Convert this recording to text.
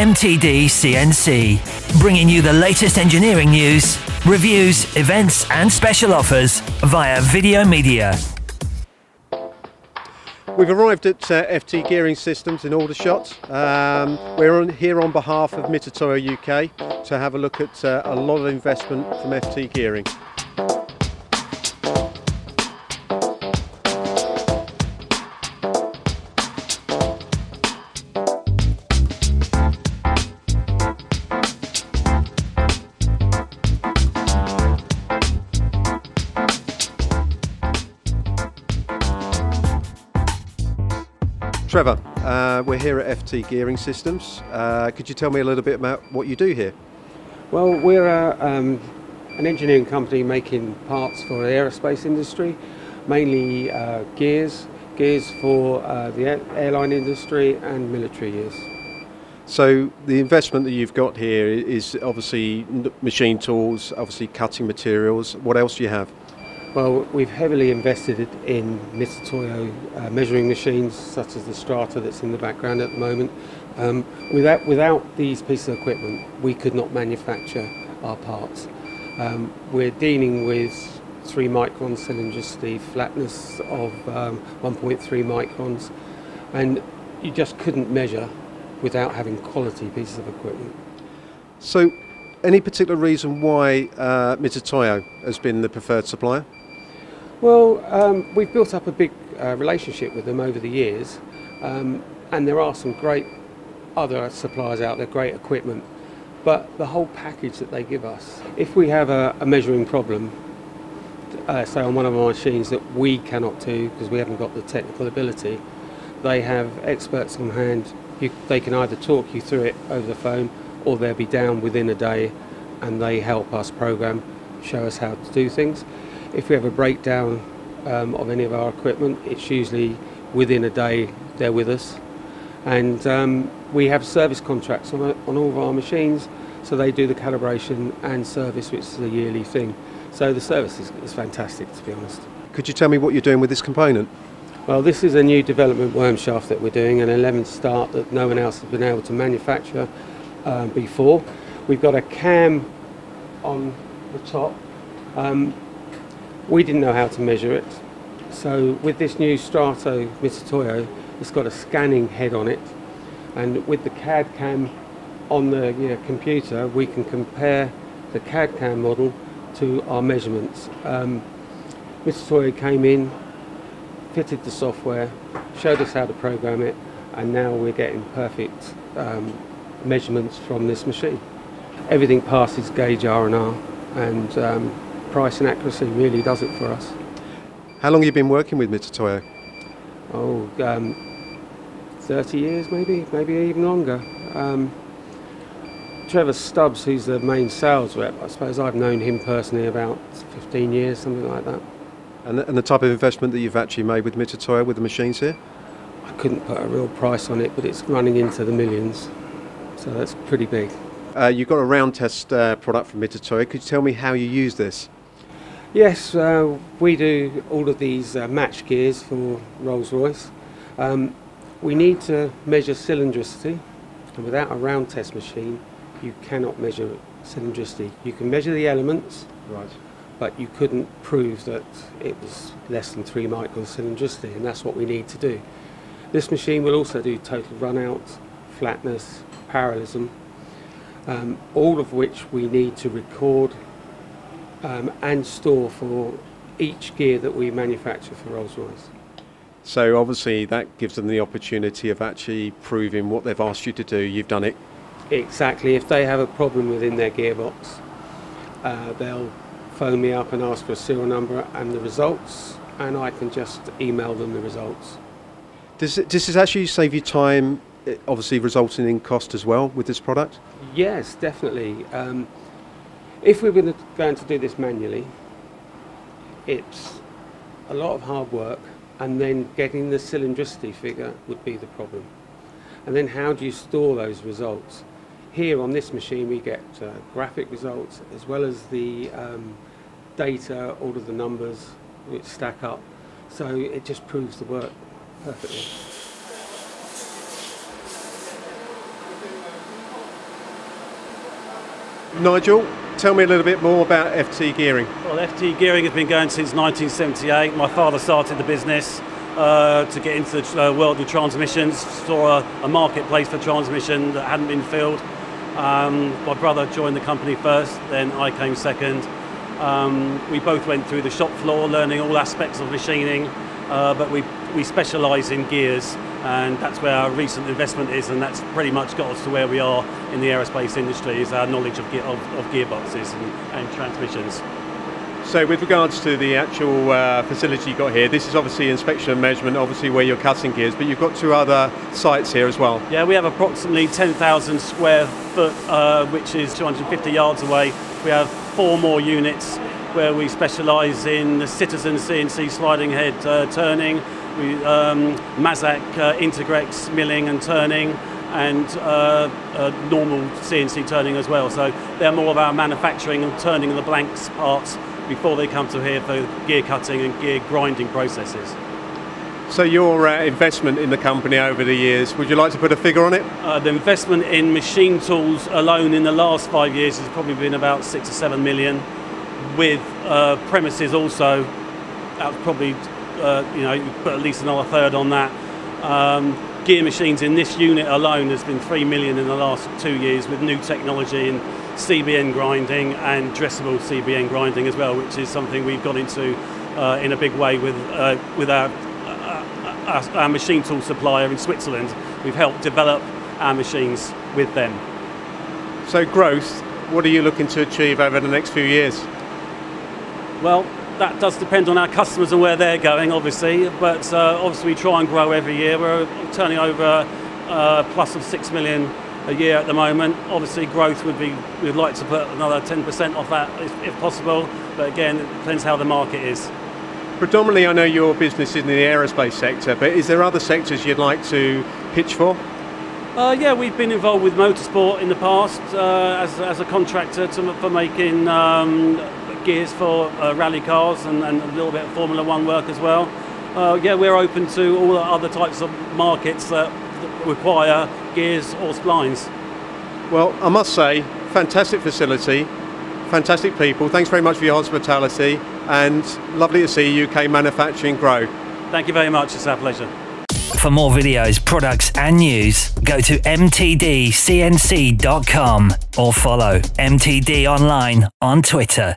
MTD CNC, bringing you the latest engineering news, reviews, events, and special offers via video media. We've arrived at uh, FT Gearing Systems in Aldershot. Um, we're on, here on behalf of Mitutoyo UK to have a look at uh, a lot of investment from FT Gearing. Trevor, uh, we're here at FT Gearing Systems. Uh, could you tell me a little bit about what you do here? Well, we're a, um, an engineering company making parts for the aerospace industry, mainly uh, gears, gears for uh, the airline industry and military gears. So the investment that you've got here is obviously machine tools, obviously cutting materials. What else do you have? Well, we've heavily invested in Mitutoyo uh, measuring machines, such as the Strato that's in the background at the moment. Um, without, without these pieces of equipment, we could not manufacture our parts. Um, we're dealing with 3 micron cylinders, the flatness of um, 1.3 microns, and you just couldn't measure without having quality pieces of equipment. So, any particular reason why uh, Mitutoyo has been the preferred supplier? Well, um, we've built up a big uh, relationship with them over the years, um, and there are some great other suppliers out there, great equipment. But the whole package that they give us, if we have a, a measuring problem, uh, say on one of our machines that we cannot do because we haven't got the technical ability, they have experts on hand. You, they can either talk you through it over the phone or they'll be down within a day and they help us program, show us how to do things. If we have a breakdown um, of any of our equipment, it's usually within a day they're with us. And um, we have service contracts on, on all of our machines, so they do the calibration and service, which is a yearly thing. So the service is, is fantastic, to be honest. Could you tell me what you're doing with this component? Well, this is a new development worm shaft that we're doing, an 11 start that no one else has been able to manufacture um, before. We've got a cam on the top. Um, we didn't know how to measure it. So with this new Strato Mitutoyo, it's got a scanning head on it. And with the CAD cam on the you know, computer, we can compare the CAD cam model to our measurements. Um, Mitutoyo came in, fitted the software, showed us how to program it, and now we're getting perfect um, measurements from this machine. Everything passes gauge R&R, and um, price and accuracy really does it for us. How long have you been working with Mitutoyo? Oh, um, 30 years maybe, maybe even longer. Um, Trevor Stubbs, who's the main sales rep, I suppose I've known him personally about 15 years, something like that. And the, and the type of investment that you've actually made with Mitutoyo with the machines here? I couldn't put a real price on it, but it's running into the millions, so that's pretty big. Uh, you've got a round test uh, product from Mitutoyo. Could you tell me how you use this? Yes, uh, we do all of these uh, match gears for Rolls-Royce. Um, we need to measure cylindricity, and without a round test machine, you cannot measure cylindricity. You can measure the elements, right. but you couldn't prove that it was less than 3 micron cylindricity, and that's what we need to do. This machine will also do total runout, flatness, parallelism, um, all of which we need to record um, and store for each gear that we manufacture for Rolls-Royce. So obviously that gives them the opportunity of actually proving what they've asked you to do. You've done it. Exactly. If they have a problem within their gearbox, uh, they'll phone me up and ask for a serial number and the results, and I can just email them the results. Does, it, does this actually save you time, obviously resulting in cost as well with this product? Yes, definitely. Um, if we were going to do this manually, it's a lot of hard work, and then getting the cylindricity figure would be the problem. And then how do you store those results? Here on this machine we get uh, graphic results as well as the um, data, all of the numbers which stack up. So it just proves the work perfectly. Nigel, tell me a little bit more about FT Gearing. Well, FT Gearing has been going since 1978. My father started the business uh, to get into the uh, world of transmissions, saw a, a, marketplace for transmission that hadn't been filled. Um, my brother joined the company first, then I came second. Um, we both went through the shop floor, learning all aspects of machining, uh, but we, we specialise in gears, and that's where our recent investment is, and that's pretty much got us to where we are in the aerospace industry, is our knowledge of, gear, of, of gearboxes and, and transmissions. So with regards to the actual uh, facility you got here, this is obviously inspection and measurement, obviously where you're cutting gears, but you've got two other sites here as well. Yeah, we have approximately 10,000 square foot, uh, which is 250 yards away. We have four more units where we specialise in the Citizen CNC sliding head uh, turning, we, um, Mazak uh, Integrex milling and turning, and uh, uh, normal CNC turning as well. So they're more of our manufacturing and turning the blanks parts before they come to here for gear cutting and gear grinding processes. So your uh, investment in the company over the years, would you like to put a figure on it? Uh, the investment in machine tools alone in the last five years has probably been about six or seven million, with uh, premises also, that's probably, uh, you know, you put at least another third on that. Um, gear machines in this unit alone has been three million in the last two years with new technology and CBN grinding and dressable CBN grinding as well, which is something we've got into uh, in a big way with, uh, with our, uh, our, our, machine tool supplier in Switzerland. We've helped develop our machines with them. So growth, what are you looking to achieve over the next few years? Well, that does depend on our customers and where they're going, obviously. But uh, obviously, we try and grow every year. We're turning over uh, plus of six million a year at the moment. Obviously, growth would be, we'd like to put another 10% off that if, if, possible, but again, it depends how the market is. Predominantly, I know your business is in the aerospace sector, but is there other sectors you'd like to pitch for? Uh, yeah, we've been involved with motorsport in the past uh, as, as a contractor to, for making um, gears for uh, rally cars and, and, a little bit of Formula One work as well. Uh, yeah, we're open to all other types of markets that require gears or splines. Well, I must say, fantastic facility, fantastic people. Thanks very much for your hospitality and lovely to see UK manufacturing grow. Thank you very much, it's our pleasure. For more videos, products and news, go to mtdcnc.com or follow MTD online on Twitter.